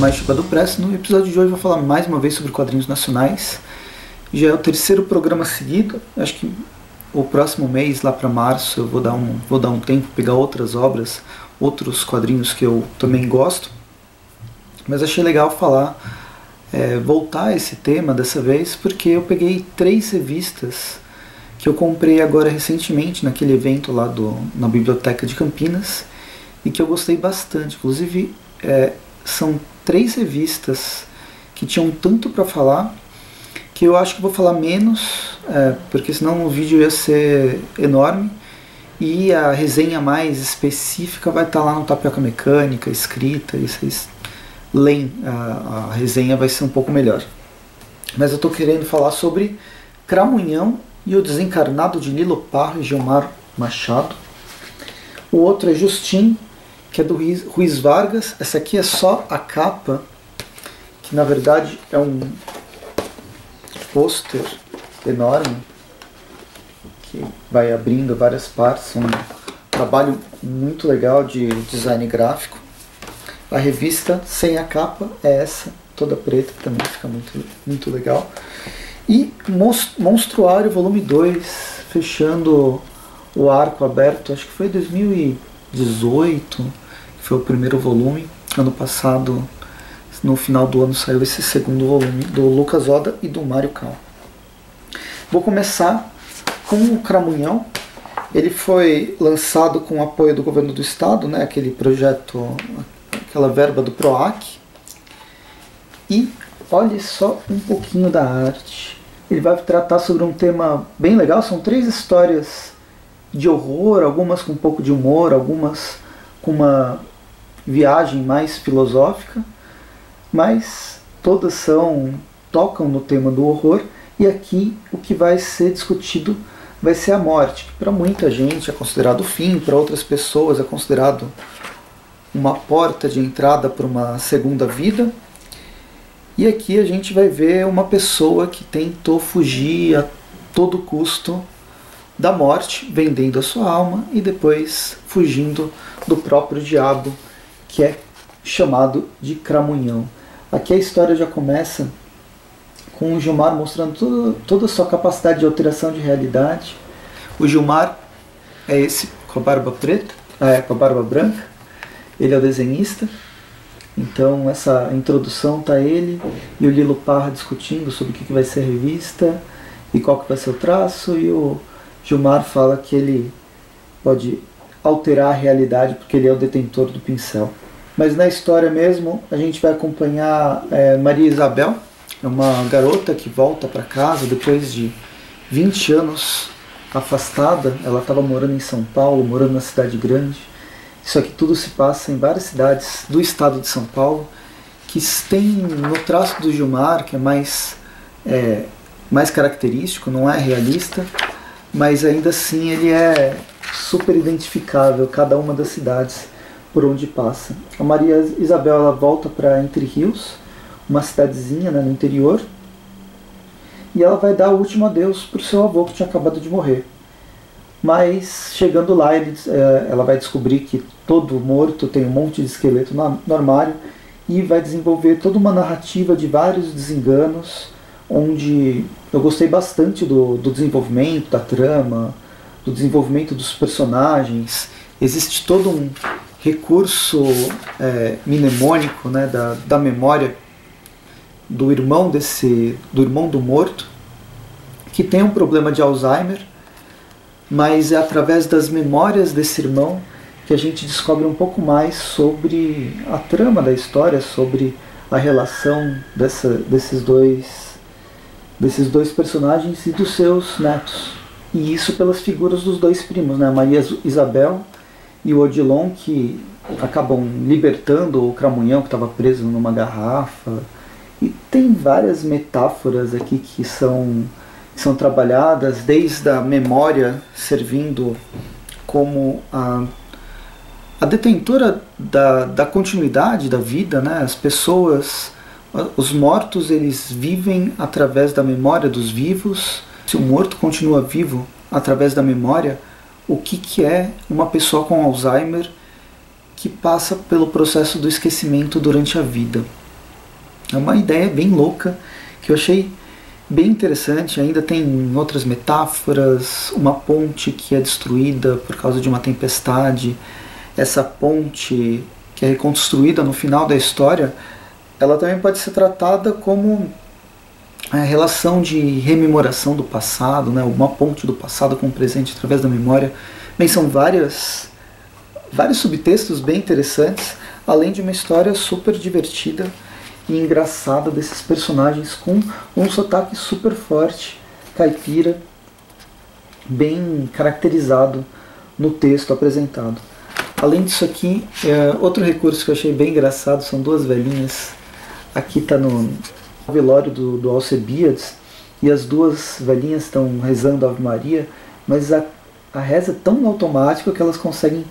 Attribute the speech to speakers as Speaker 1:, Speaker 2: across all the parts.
Speaker 1: mais Chico do Press. No episódio de hoje eu vou falar mais uma vez sobre quadrinhos nacionais. Já é o terceiro programa seguido. Acho que o próximo mês, lá para março, eu vou dar um, vou dar um tempo, pegar outras obras, outros quadrinhos que eu também gosto. Mas achei legal falar, é, voltar a esse tema dessa vez, porque eu peguei três revistas que eu comprei agora recentemente naquele evento lá do, na Biblioteca de Campinas e que eu gostei bastante. Inclusive, é, são três revistas que tinham tanto para falar que eu acho que vou falar menos, é, porque senão o vídeo ia ser enorme e a resenha mais específica vai estar tá lá no Tapioca Mecânica, escrita, e vocês leem, a, a resenha vai ser um pouco melhor. Mas eu estou querendo falar sobre Cramunhão e o Desencarnado de Nilo Parro e Gilmar Machado. O outro é Justin, que é do Ruiz Vargas. Essa aqui é só a capa, que na verdade é um pôster enorme, que vai abrindo várias partes. Um trabalho muito legal de design gráfico. A revista sem a capa é essa, toda preta, que também fica muito, muito legal. E Monstruário, volume 2, fechando o arco aberto, acho que foi 2000 e 18, foi o primeiro volume. Ano passado, no final do ano, saiu esse segundo volume do Lucas Oda e do Mário Cal. Vou começar com o Cramunhão. Ele foi lançado com o apoio do governo do estado, né, aquele projeto, aquela verba do PROAC. E olhe só um pouquinho da arte. Ele vai tratar sobre um tema bem legal, são três histórias de horror, algumas com um pouco de humor, algumas com uma viagem mais filosófica, mas todas são tocam no tema do horror e aqui o que vai ser discutido vai ser a morte, que para muita gente é considerado o fim, para outras pessoas é considerado uma porta de entrada para uma segunda vida. E aqui a gente vai ver uma pessoa que tentou fugir a todo custo da morte, vendendo a sua alma e depois fugindo do próprio diabo, que é chamado de Cramunhão. Aqui a história já começa com o Gilmar mostrando toda a sua capacidade de alteração de realidade. O Gilmar é esse com a barba preta, é, com a barba branca. Ele é o desenhista. Então essa introdução tá ele e o Lilo Parra discutindo sobre o que, que vai ser a revista e qual que vai ser o traço e o Gilmar fala que ele pode alterar a realidade porque ele é o detentor do pincel. Mas na história mesmo, a gente vai acompanhar é, Maria Isabel, é uma garota que volta para casa depois de 20 anos afastada. Ela estava morando em São Paulo, morando na cidade grande. Isso aqui tudo se passa em várias cidades do estado de São Paulo, que tem no traço do Gilmar, que é mais, é, mais característico, não é realista, mas ainda assim ele é super identificável, cada uma das cidades por onde passa. A Maria Isabel ela volta para Entre Rios, uma cidadezinha né, no interior, e ela vai dar o último adeus para o seu avô que tinha acabado de morrer. Mas chegando lá, ele, é, ela vai descobrir que todo morto tem um monte de esqueleto no armário e vai desenvolver toda uma narrativa de vários desenganos, onde eu gostei bastante do, do desenvolvimento da trama, do desenvolvimento dos personagens. Existe todo um recurso é, mnemônico né, da, da memória do irmão desse do irmão do morto que tem um problema de Alzheimer mas é através das memórias desse irmão que a gente descobre um pouco mais sobre a trama da história, sobre a relação dessa, desses dois desses dois personagens e dos seus netos. E isso pelas figuras dos dois primos, né? Maria Isabel e o Odilon, que acabam libertando o Cramunhão que estava preso numa garrafa. E tem várias metáforas aqui que são são trabalhadas desde a memória servindo como a, a detentora da, da continuidade da vida, né? As pessoas, os mortos, eles vivem através da memória dos vivos. Se o morto continua vivo através da memória, o que, que é uma pessoa com Alzheimer que passa pelo processo do esquecimento durante a vida? É uma ideia bem louca que eu achei bem interessante. Ainda tem outras metáforas, uma ponte que é destruída por causa de uma tempestade. Essa ponte que é reconstruída no final da história, ela também pode ser tratada como a relação de rememoração do passado, né? uma ponte do passado com o presente através da memória. Bem, são várias, vários subtextos bem interessantes, além de uma história super divertida e engraçada desses personagens com um sotaque super forte, caipira, bem caracterizado no texto apresentado. Além disso aqui, é, outro recurso que eu achei bem engraçado são duas velhinhas. Aqui está no velório do, do Alcebiades e as duas velhinhas estão rezando Ave Maria, mas a, a reza é tão automática que elas conseguem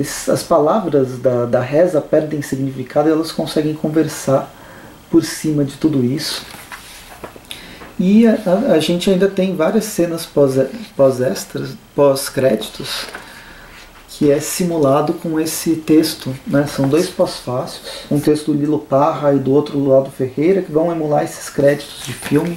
Speaker 1: as palavras da, da reza perdem significado e elas conseguem conversar por cima de tudo isso. E a, a, gente ainda tem várias cenas pós-extras, pós pós-créditos, que é simulado com esse texto. Né? São dois pós-fácios, um texto do Lilo Parra e do outro Lado Ferreira, que vão emular esses créditos de filme,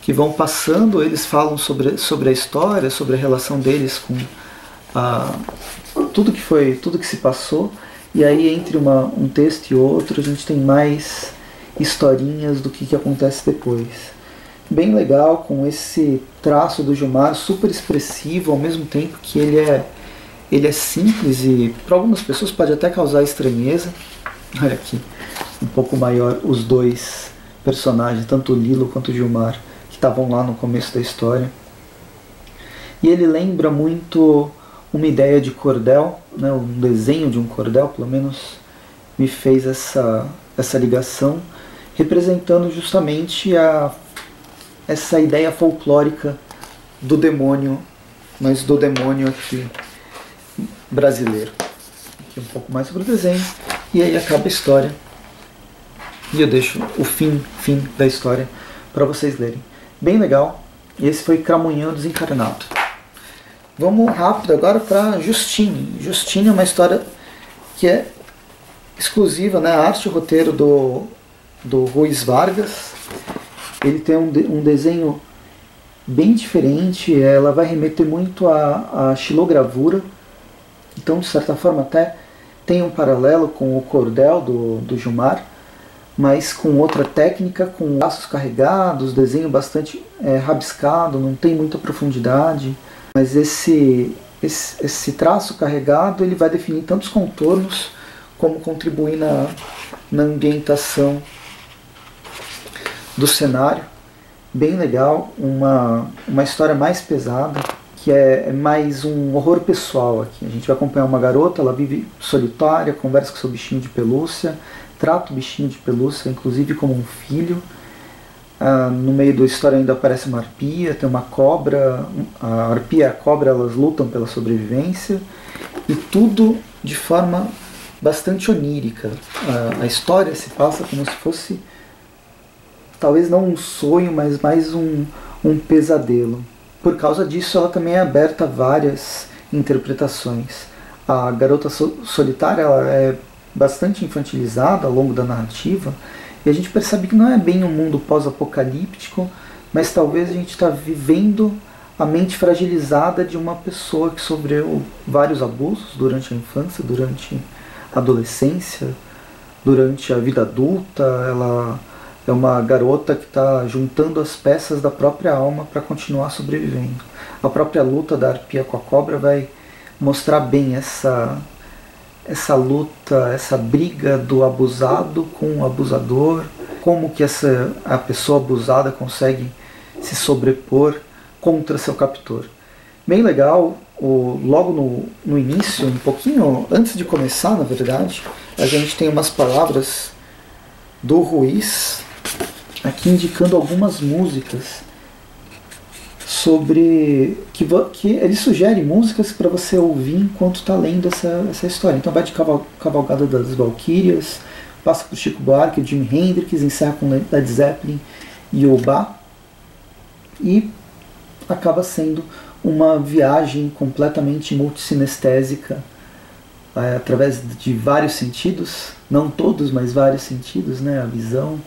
Speaker 1: que vão passando, eles falam sobre, sobre a história, sobre a relação deles com a, tudo que foi, tudo que se passou, e aí entre uma, um texto e outro a gente tem mais historinhas do que, que acontece depois. Bem legal, com esse traço do Gilmar super expressivo, ao mesmo tempo que ele é, ele é simples e para algumas pessoas pode até causar estranheza. Olha aqui, um pouco maior os dois personagens, tanto Lilo quanto Gilmar, que estavam lá no começo da história. E ele lembra muito uma ideia de cordel, né, um desenho de um cordel, pelo menos me fez essa, essa ligação, representando justamente a, essa ideia folclórica do demônio, mas do demônio aqui brasileiro. Aqui um pouco mais sobre o desenho, e aí acaba a história. E eu deixo o fim, fim da história para vocês lerem. Bem legal. Esse foi Cramunhão Desencarnado. Vamos rápido agora para Justine. Justine é uma história que é exclusiva, né? Arte e roteiro do, do Ruiz Vargas. Ele tem um, um desenho bem diferente, ela vai remeter muito à, à xilogravura. Então, de certa forma, até tem um paralelo com o cordel do, do Gilmar, mas com outra técnica, com laços carregados, desenho bastante é, rabiscado, não tem muita profundidade. Mas esse, esse, esse traço carregado ele vai definir tantos contornos como contribuir na, na ambientação do cenário. Bem legal, uma, uma história mais pesada, que é, é mais um horror pessoal aqui. A gente vai acompanhar uma garota, ela vive solitária, conversa com seu bichinho de pelúcia, trata o bichinho de pelúcia, inclusive como um filho. Ah, no meio da história ainda aparece uma arpia, tem uma cobra, a arpia e a cobra elas lutam pela sobrevivência e tudo de forma bastante onírica. Ah, a história se passa como se fosse talvez não um sonho, mas mais um, um pesadelo. Por causa disso, ela também é aberta a várias interpretações. A garota solitária ela é bastante infantilizada ao longo da narrativa e a gente percebe que não é bem um mundo pós-apocalíptico, mas talvez a gente está vivendo a mente fragilizada de uma pessoa que sofreu vários abusos durante a infância, durante a adolescência, durante a vida adulta. Ela é uma garota que está juntando as peças da própria alma para continuar sobrevivendo. A própria luta da arpia com a cobra vai mostrar bem essa essa luta, essa briga do abusado com o abusador, como que essa a pessoa abusada consegue se sobrepor contra seu captor. Bem legal, o, logo no, no início, um pouquinho antes de começar, na verdade, a gente tem umas palavras do Ruiz aqui indicando algumas músicas sobre que, que ele sugere músicas para você ouvir enquanto está lendo essa, essa história. Então vai de Caval, Cavalgada das Valquírias, passa por Chico Buarque, Jimi Hendrix, encerra com Led Zeppelin e Oba e acaba sendo uma viagem completamente multisinestésica é, através de vários sentidos, não todos, mas vários sentidos, né? A visão,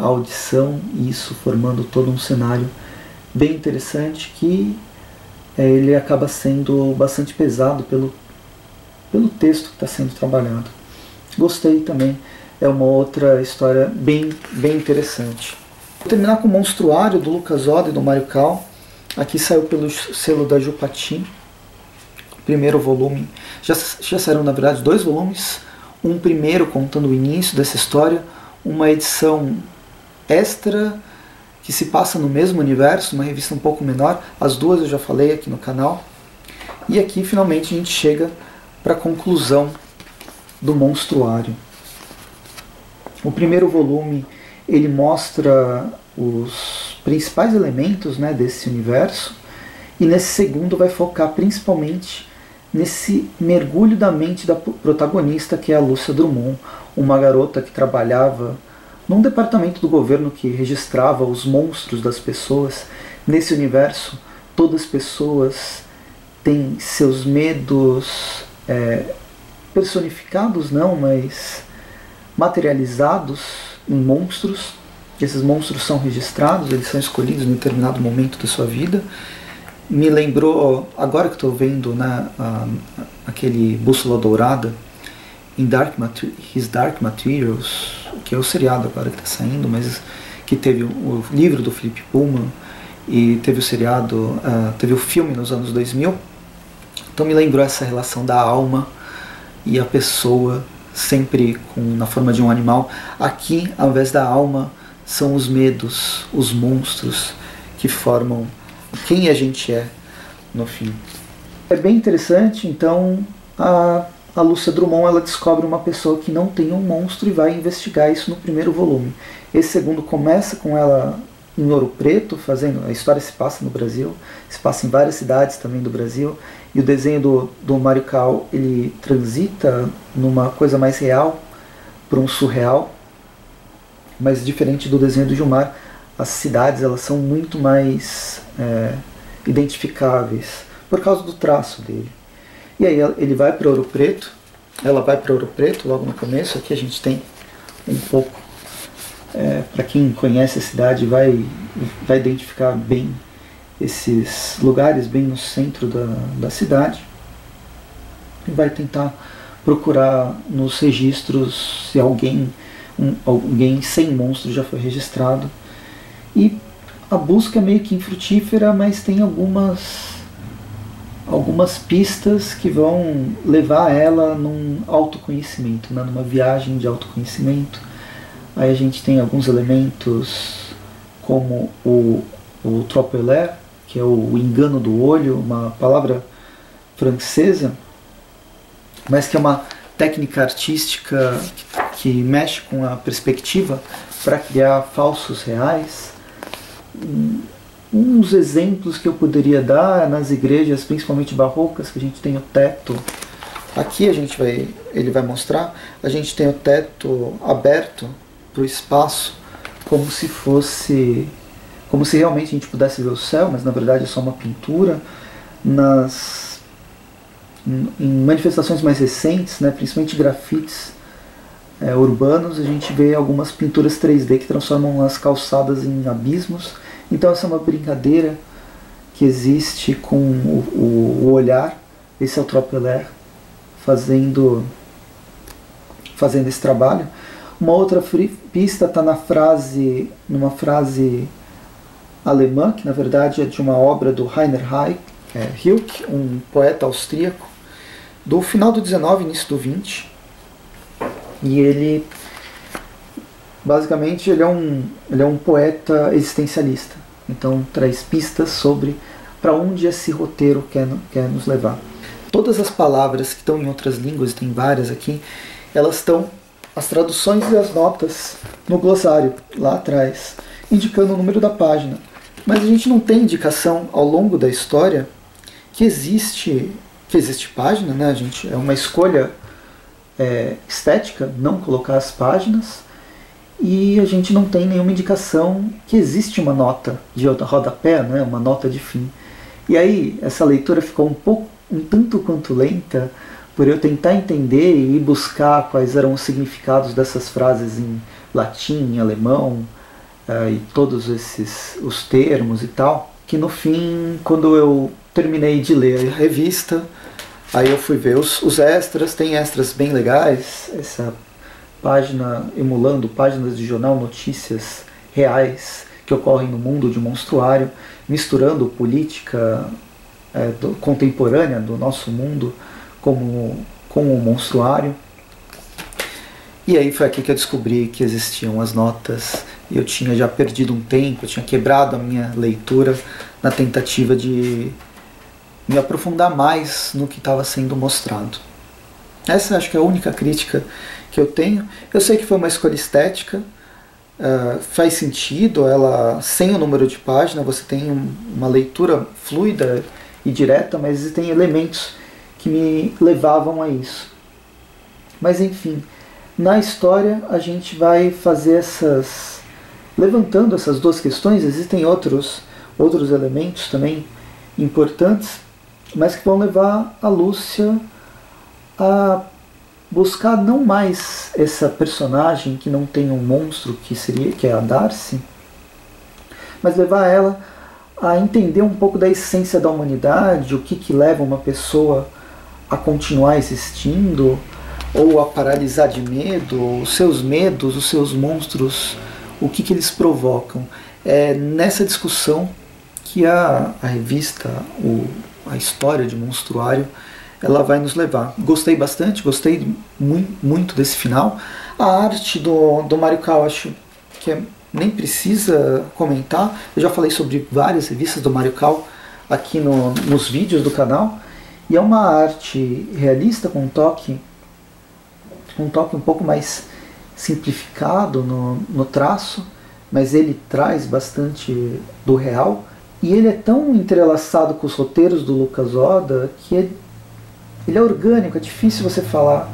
Speaker 1: a audição, isso formando todo um cenário bem interessante que é, ele acaba sendo bastante pesado pelo, pelo texto que está sendo trabalhado. Gostei também, é uma outra história bem, bem interessante. Vou terminar com o Monstruário do Lucas Oda e do Mario Cal. Aqui saiu pelo selo da Jupati primeiro volume. Já, já saíram, na verdade, dois volumes. Um primeiro contando o início dessa história, uma edição extra que se passa no mesmo universo, uma revista um pouco menor. As duas eu já falei aqui no canal. E aqui finalmente a gente chega para a conclusão do monstruário. O primeiro volume ele mostra os principais elementos né, desse universo e nesse segundo vai focar principalmente nesse mergulho da mente da protagonista, que é a Lúcia Drummond, uma garota que trabalhava num departamento do governo que registrava os monstros das pessoas. Nesse universo, todas as pessoas têm seus medos é, personificados, não, mas materializados em monstros. Esses monstros são registrados, eles são escolhidos em determinado momento da sua vida me lembrou, agora que estou vendo né, aquele Bússola Dourada, em Dark His Dark Materials, que é o seriado agora que está saindo, mas que teve o livro do Philip Pullman e teve o seriado, uh, teve o filme nos anos 2000. Então me lembrou essa relação da alma e a pessoa sempre com, na forma de um animal. Aqui, ao invés da alma, são os medos, os monstros que formam quem a gente é no fim. É bem interessante, então a, a Lúcia Drummond ela descobre uma pessoa que não tem um monstro e vai investigar isso no primeiro volume. Esse segundo começa com ela em Ouro Preto, fazendo. A história se passa no Brasil, se passa em várias cidades também do Brasil, e o desenho do, do Mario Cal ele transita numa coisa mais real para um surreal, mas diferente do desenho do Gilmar, as cidades elas são muito mais é, identificáveis por causa do traço dele. E aí ele vai para Ouro Preto, ela vai para Ouro Preto logo no começo. Aqui a gente tem um pouco, é, para quem conhece a cidade, vai, vai identificar bem esses lugares, bem no centro da, da cidade. E vai tentar procurar nos registros se alguém, um, alguém sem monstro já foi registrado e a busca é meio que infrutífera, mas tem algumas algumas pistas que vão levar ela num autoconhecimento, né? numa viagem de autoconhecimento. Aí a gente tem alguns elementos como o, o tropelé, que é o engano do olho, uma palavra francesa, mas que é uma técnica artística que mexe com a perspectiva para criar falsos reais uns exemplos que eu poderia dar nas igrejas, principalmente barrocas, que a gente tem o teto. Aqui a gente vai, ele vai mostrar, a gente tem o teto aberto para o espaço, como se fosse, como se realmente a gente pudesse ver o céu, mas na verdade é só uma pintura. Nas em manifestações mais recentes, né, principalmente grafites é, urbanos, a gente vê algumas pinturas 3D que transformam as calçadas em abismos então essa é uma brincadeira que existe com o, o, olhar. Esse é o Tropeler fazendo, fazendo esse trabalho. Uma outra pista está na frase, numa frase alemã, que na verdade é de uma obra do Rainer é, Hilke, um poeta austríaco, do final do 19 início do 20. E ele basicamente ele é um, ele é um poeta existencialista. Então traz pistas sobre para onde esse roteiro quer, quer nos levar. Todas as palavras que estão em outras línguas, tem várias aqui, elas estão as traduções e as notas no glossário lá atrás, indicando o número da página. Mas a gente não tem indicação ao longo da história que existe que existe página, né? Gente é uma escolha é, estética não colocar as páginas e a gente não tem nenhuma indicação que existe uma nota de rodapé, né, uma nota de fim. E aí essa leitura ficou um pouco, um tanto quanto lenta, por eu tentar entender e buscar quais eram os significados dessas frases em latim, em alemão, uh, e todos esses os termos e tal, que no fim, quando eu terminei de ler a revista, aí eu fui ver os, os extras, tem extras bem legais, essa página emulando páginas de jornal notícias reais que ocorrem no mundo de monstruário, misturando política é, do, contemporânea do nosso mundo como, com o monstruário. E aí foi aqui que eu descobri que existiam as notas e eu tinha já perdido um tempo, eu tinha quebrado a minha leitura na tentativa de me aprofundar mais no que estava sendo mostrado. Essa acho que é a única crítica que eu tenho. Eu sei que foi uma escolha estética, uh, faz sentido, ela sem o número de página você tem um, uma leitura fluida e direta, mas existem elementos que me levavam a isso. Mas enfim, na história a gente vai fazer essas levantando essas duas questões, existem outros outros elementos também importantes, mas que vão levar a Lúcia a buscar não mais essa personagem que não tem um monstro que seria que é a Darcy, mas levar ela a entender um pouco da essência da humanidade, o que, que leva uma pessoa a continuar existindo ou a paralisar de medo, os seus medos, os seus monstros o que, que eles provocam. É nessa discussão que a, a revista, o, a história de Monstruário, ela vai nos levar. Gostei bastante, gostei muito, desse final. A arte do, do Mario acho que é, nem precisa comentar. Eu já falei sobre várias revistas do Mario Cal aqui no, nos vídeos do canal. E é uma arte realista com um toque, um toque um pouco mais simplificado no, no traço, mas ele traz bastante do real. E ele é tão entrelaçado com os roteiros do Lucas Oda que é, ele é orgânico, é difícil você falar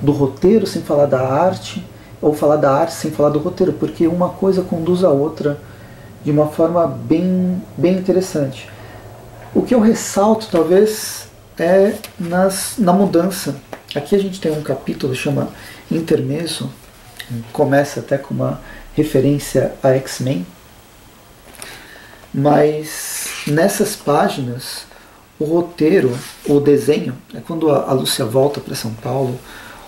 Speaker 1: do roteiro sem falar da arte, ou falar da arte sem falar do roteiro, porque uma coisa conduz a outra de uma forma bem, bem interessante. O que eu ressalto, talvez, é nas, na mudança. Aqui a gente tem um capítulo chama Intermeso, começa até com uma referência a X-Men, mas nessas páginas o roteiro, o desenho, é quando a, Lúcia volta para São Paulo,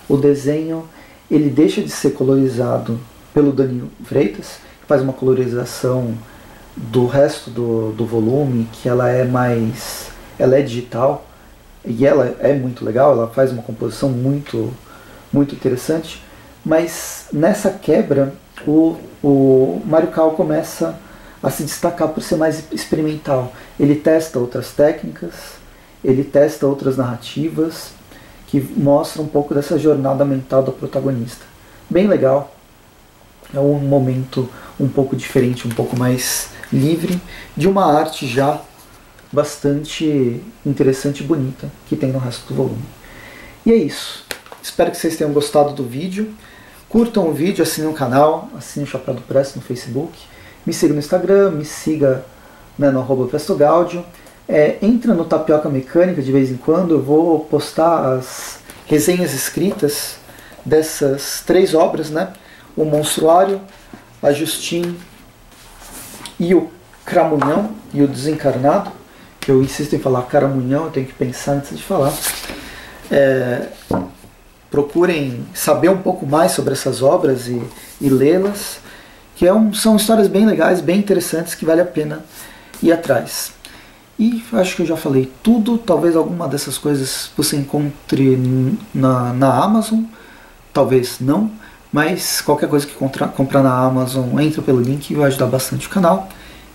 Speaker 1: o desenho ele deixa de ser colorizado pelo Danilo Freitas, que faz uma colorização do resto do, do volume, que ela é mais. ela é digital e ela é muito legal, ela faz uma composição muito, muito interessante. Mas nessa quebra, o, o Mario Cal começa a se destacar por ser mais experimental. Ele testa outras técnicas, ele testa outras narrativas que mostram um pouco dessa jornada mental do protagonista. Bem legal. É um momento um pouco diferente, um pouco mais livre de uma arte já bastante interessante e bonita que tem no resto do volume. E é isso. Espero que vocês tenham gostado do vídeo. Curtam o vídeo, assinem o canal, assinem o Chapéu do Press no Facebook, me siga no Instagram, me siga né, no arroba. É, entra no Tapioca Mecânica de vez em quando, eu vou postar as resenhas escritas dessas três obras, né? O Monstruário, a Justin e o Cramunhão e o Desencarnado. Eu insisto em falar Caramunhão, eu tenho que pensar antes de falar. É, procurem saber um pouco mais sobre essas obras e, e lê-las, que é um, são histórias bem legais, bem interessantes, que vale a pena ir atrás. E acho que eu já falei tudo, talvez alguma dessas coisas você encontre na, na Amazon, talvez não, mas qualquer coisa que contra, comprar na Amazon, entra pelo link e vai ajudar bastante o canal.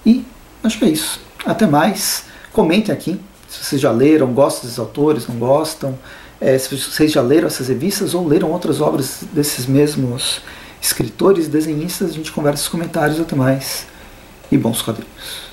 Speaker 1: E acho que é isso. Até mais. Comentem aqui se vocês já leram, gostam desses autores, não gostam. É, se vocês já leram essas revistas ou leram outras obras desses mesmos escritores, desenhistas, a gente conversa nos comentários. Até mais e bons quadrinhos.